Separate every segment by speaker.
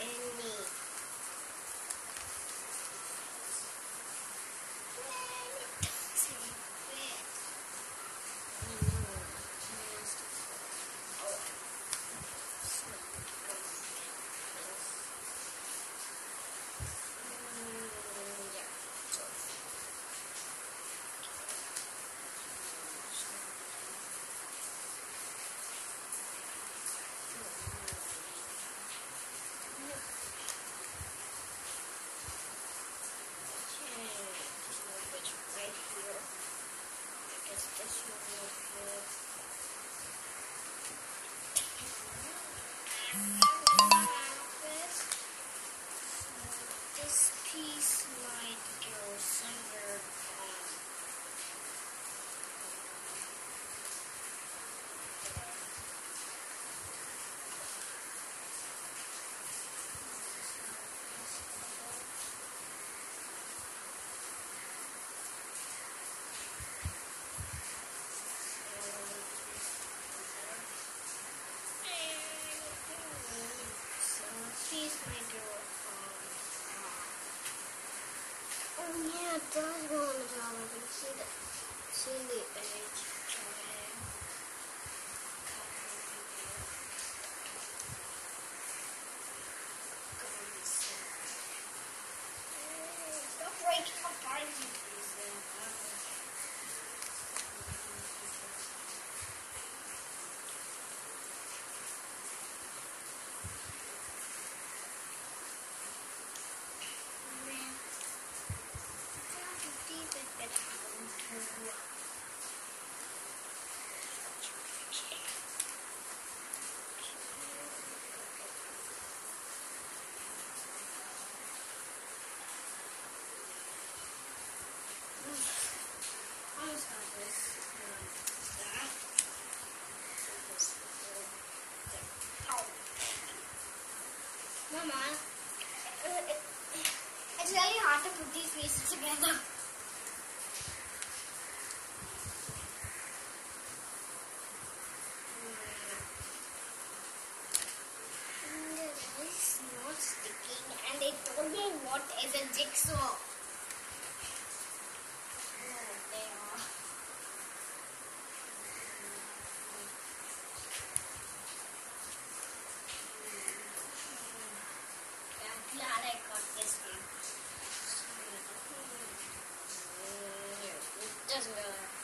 Speaker 1: any this piece does go on the. I can see the see the edge. Try
Speaker 2: Stop breaking apart, you piece. Almost got this. Um, that. This little thing. Ow. Mama, uh, it's really hard to put these pieces together. Is not sticking, and they told me what is a jigsaw. Oh, they are. I'm glad I got this one. It doesn't matter. Hey,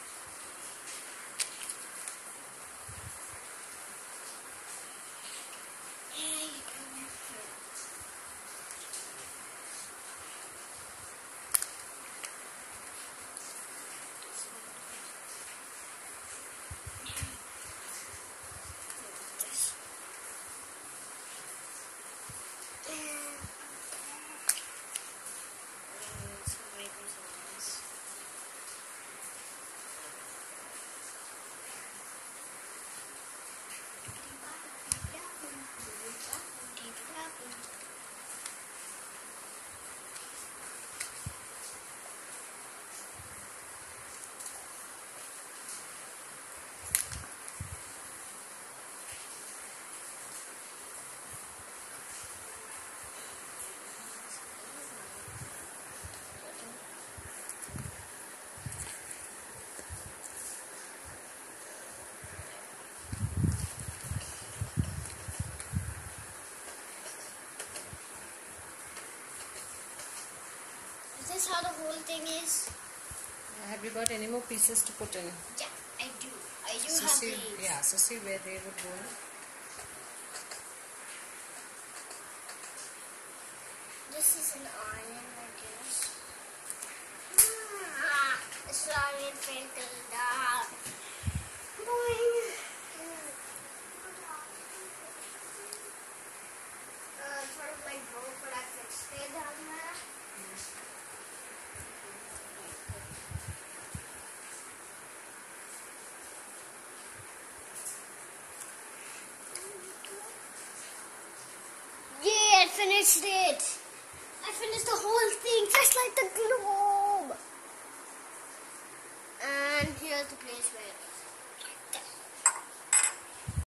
Speaker 2: Is how the whole thing is?
Speaker 3: Have you got any more pieces to put in?
Speaker 2: Yeah, I do. I do
Speaker 3: So
Speaker 2: have
Speaker 3: see,
Speaker 2: these.
Speaker 3: yeah, so see where they would go.
Speaker 2: This is an iron, I guess. Ah, sorry, it fell down. Boing. Uh, sort of like broke, but I fixed it down there. Yeah, I finished it. I finished the whole thing, just like the globe. And here's the place where